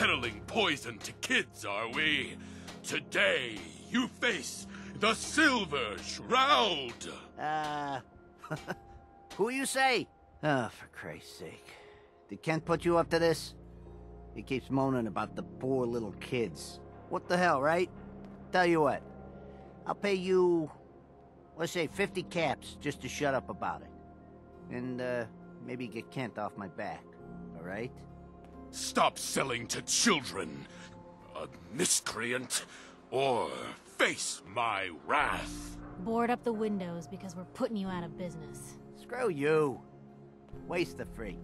peddling poison to kids, are we? Today, you face the Silver Shroud! Uh, who you say? Oh, for Christ's sake. Did Kent put you up to this? He keeps moaning about the poor little kids. What the hell, right? Tell you what. I'll pay you, let's say 50 caps just to shut up about it. And, uh, maybe get Kent off my back, alright? Stop selling to children, a miscreant, or face my wrath. Board up the windows because we're putting you out of business. Screw you. Waste the free.